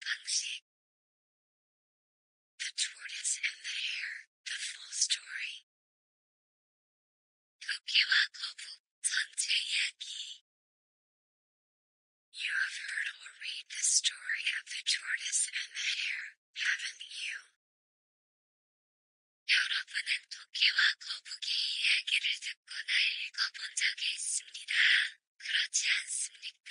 방식. The Tortoise and the Hare, the full story. 토끼와 거북, 전체 이야기. You have heard or read the story of the tortoise and the hare, haven't you? 여러분은 토끼와 거북이 이야기를 듣거나 읽어본 적이 있습니다. 그렇지 않습니까?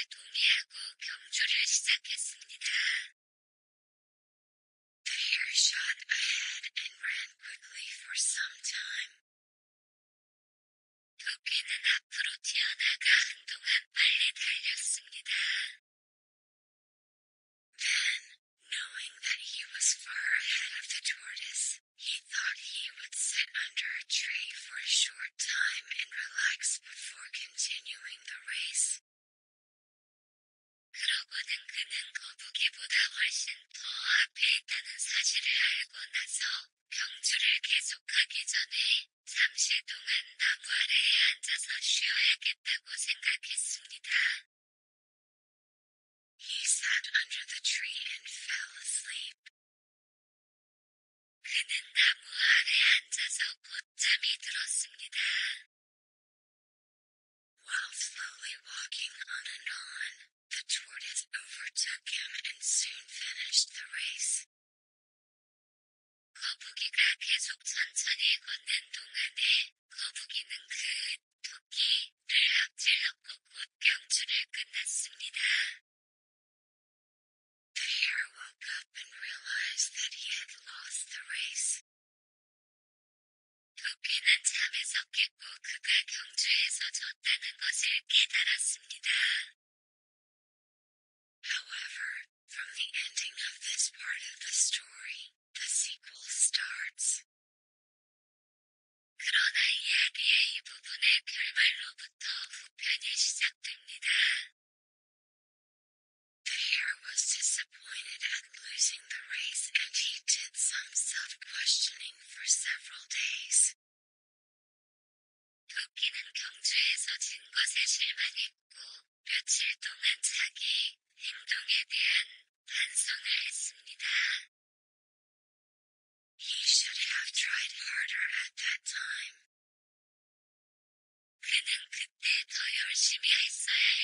경주로에 대해 동의하고 경주를 시작했습니다. The hare shot ahead and ran quickly for some time. 토끼는 앞으로 튀어나가 한동안 빨리 달렸습니다. Then, knowing that he was far ahead of the tortoise, he thought he would sit under a tree for a short time and relax before continuing the race. 그러고는 그는 거북이보다 훨씬 더 앞에 있다는 사실을 알고 나서 경주를 계속하기 전에 잠시 동안 나무 아래에 앉아서 쉬어야겠다고 생각했습니다. He sat under the tree and fell asleep. 그는 나무 아래 앉아서 곧잠이 들었습니다. While slowly walking on and on, the tortoise overtook him and soon finished the race. 거북이가 계속 천천히 걷는 동안에 거북이는 그 토끼를 앞질렀고 곧 경주를 끝났습니다. The hare woke up and realized that he had lost the race. 토끼는 잠에서 깼고 그가 경주에서 졌다는 것을 깨달았습니다. However, from the ending of this part of the story, the sequel starts. 그러나 이야기의 이 부분의 결말로부터 후편이 시작됩니다. The hare was disappointed at losing the race and he did some self-questioning for several days. 토끼는 경주에서 진 것에 실망했고 며칠 동안 자기 행동에 대한 반성을 했습니다. He should have tried harder at that time. 그는 그때 더 열심히 했어야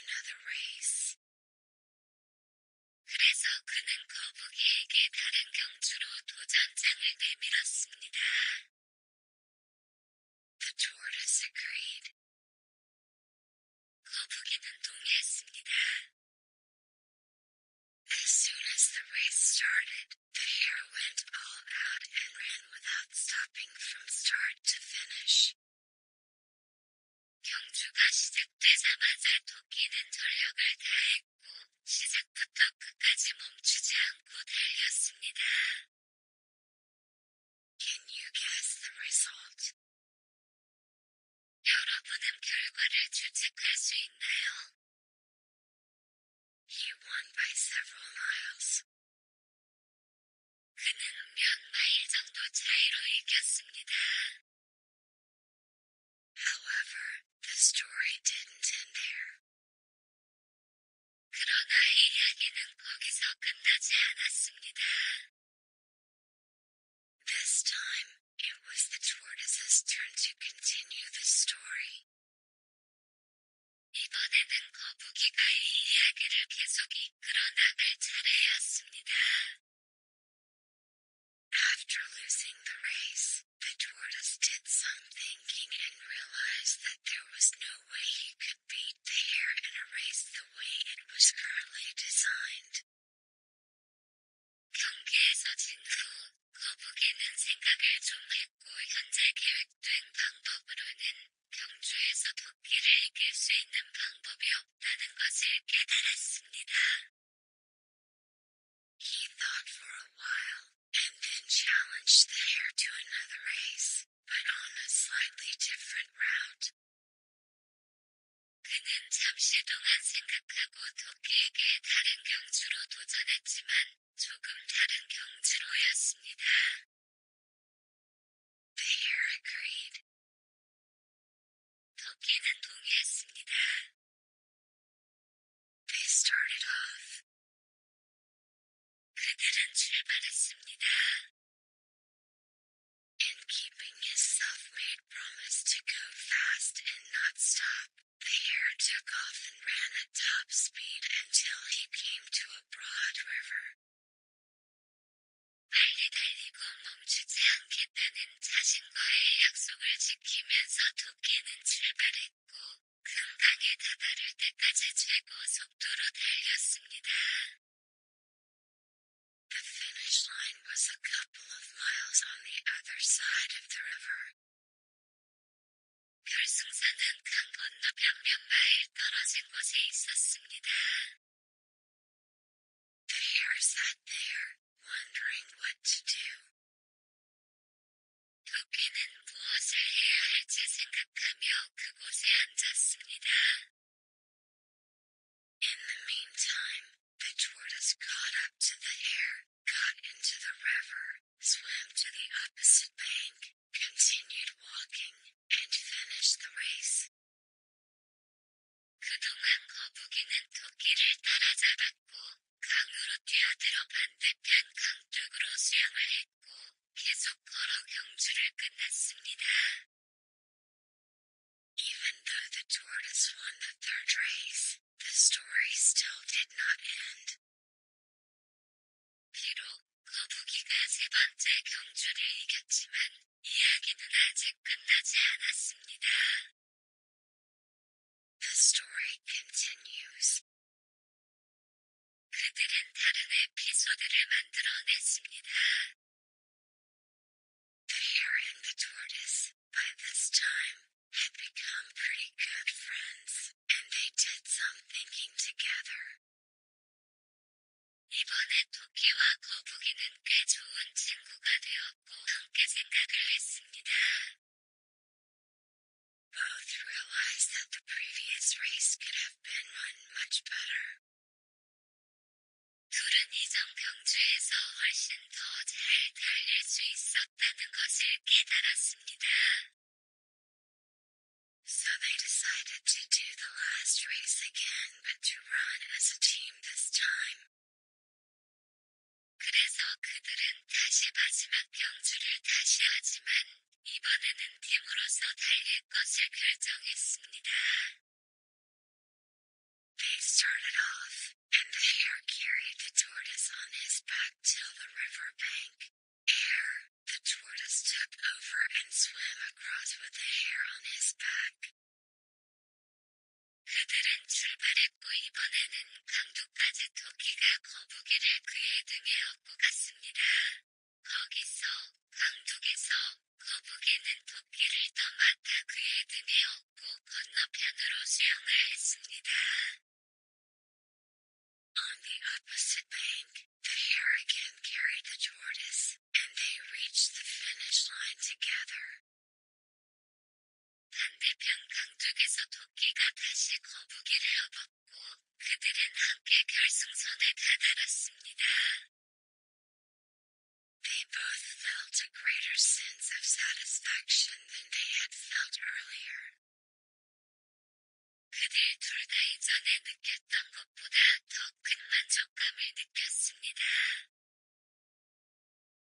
another race. 여러분은 결과를 추측할 수 있나요? He won by several miles. 그는 몇 마일 정도 차이로 이겼습니다. However, the story didn't end there. 그러나 이야기는 거기서 끝나지 않았습니다. This time, it was the tortoise's turn to continue the story. 이번에는 거북이가 이 이야기를 계속 이끌어 나갈 차례였습니다. After losing the race, the tortoise did some 있는 방법이 없다는 것을 깨달았습니다. He thought for a while, and then challenged the hare to another race, but on a slightly different route. 그는 잠시 동안 생각하고 토끼에게 다른 경주로 도전했지만 조금 다른 경주로였습니다. self-made promise to go fast and not stop, the hare took off and ran at top speed until he came to a broad river. 빨리 달리고 멈추지 않겠다는 자신과의 약속을 지키면서 토끼는 출발했고, 큰 강에 다다를 때까지 최고 속도로 달렸습니다. The finish line was a couple of miles on the other side of the river. 결승선은 강 건너편 몇 마일 떨어진 곳에 있었습니다. The hare sat there, wondering what to do. 번째 경주를 이겼지만 이야기는 아직 끝나지 않았습니다. The story continues. 그들은 다른 에피소드를 만들어냈습니다. The hare and the tortoise, by this time, had become pretty good friends, and they did some thinking together. 이번에 토끼와 거북이는 꽤 좋은 친구가 되었고 함께 생각을 했습니다. Both realized that the previous race could have been run much better. 둘은 이전 경주에서 훨씬 더잘 달릴 수 있었다는 것을 깨달았습니다. 그래서 그들은 다시 마지막 경주를 다시 하지만 이번에는 팀으로서 달릴 것을 결정했습니다. They started off, and the hare carried the tortoise on his back till the river bank. Ere, the tortoise took over and swam across with the hare on his back. opposite bank, the hare again carried the tortoise, and they reached the finish line together. 반대편 강쪽에서 토끼가 다시 거북이를 업었고 그들은 함께 결승선에 다다랐습니다. They both felt a greater sense of satisfaction than they had felt earlier. 그들 둘 다 이전에 느꼈던 것보다 더 큰 만족감을 느꼈습니다.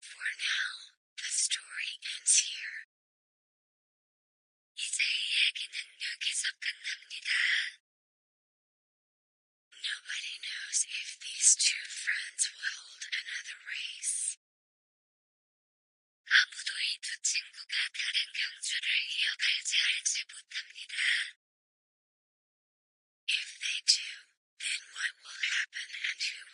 For now, the story ends here. 이제 이야기는 여기서 끝납니다. Nobody knows if these two friends will hold another race. 아무도 이 두 친구가 다른 경주를 이어갈지 알지 못합니다. Do, then what will happen and who